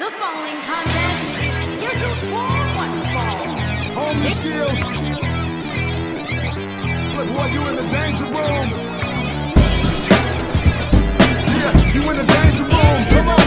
The following content is scheduled for one fall. Home it skills. Look, boy, you in the danger room. Yeah, you in the danger room. Come on.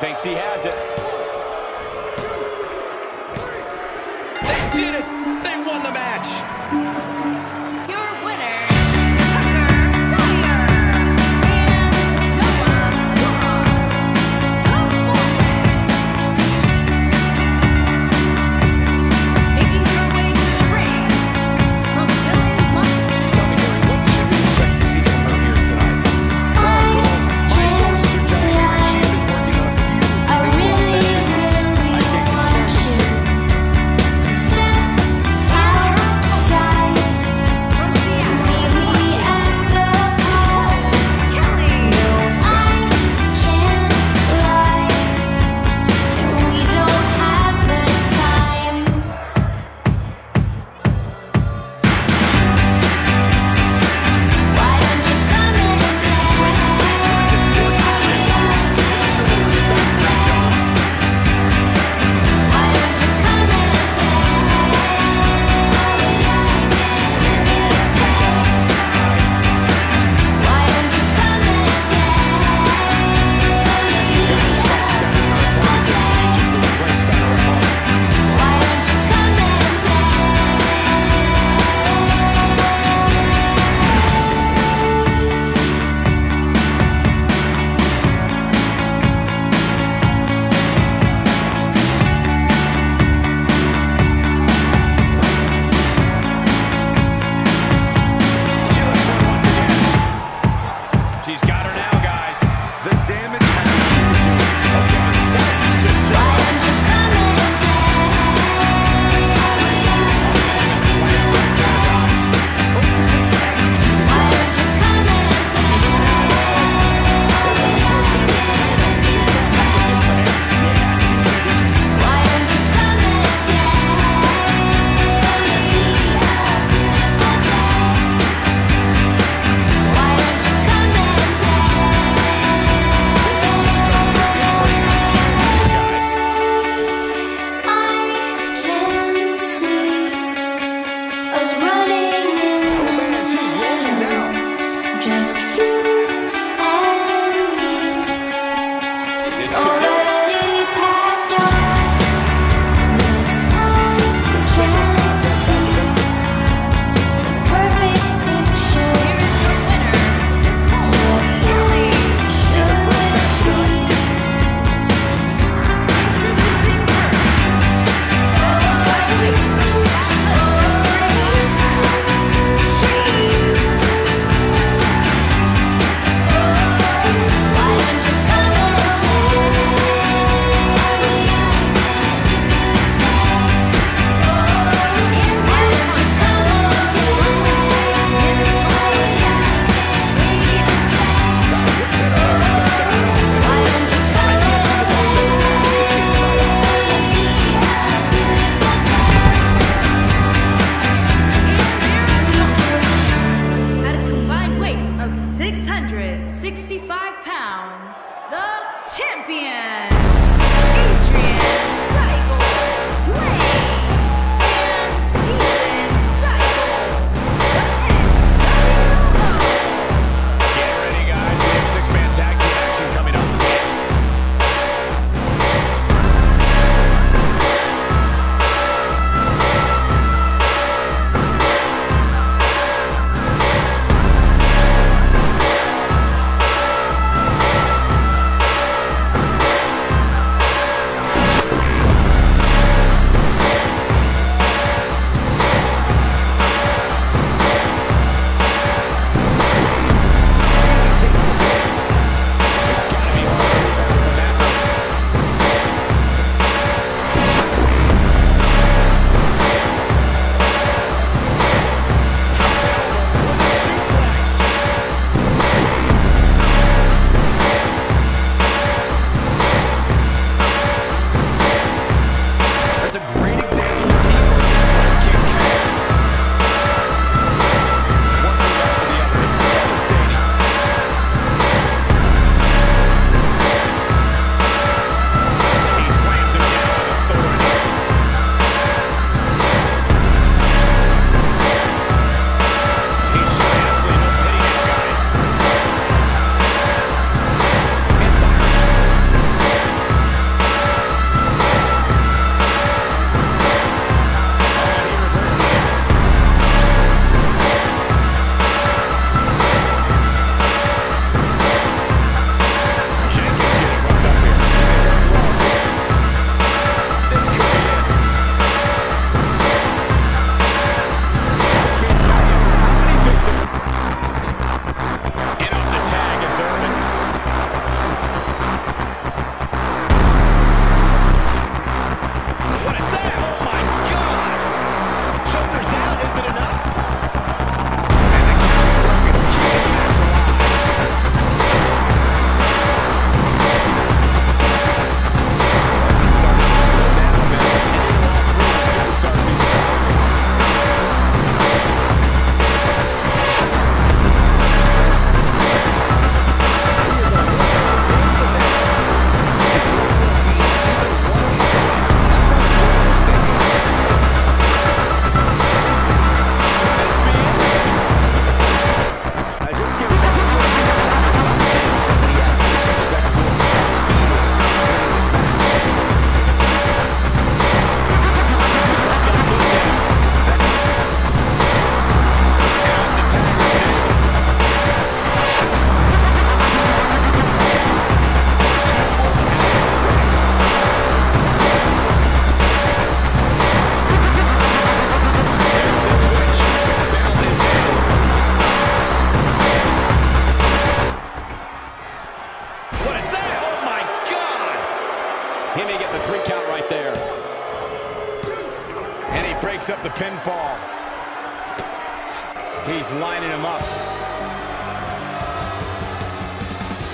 thinks he has it.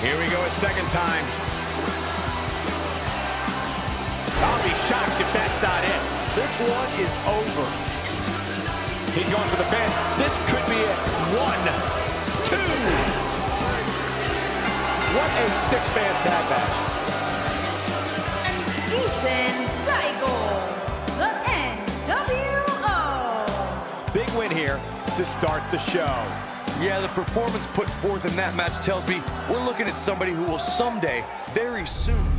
Here we go a second time. I'll be shocked if that's not it. This one is over. He's going for the pin. This could be it. One, two. What a six-man tag match. And Ethan Digel, the NWO. Big win here to start the show. Yeah, the performance put forth in that match tells me we're looking at somebody who will someday, very soon,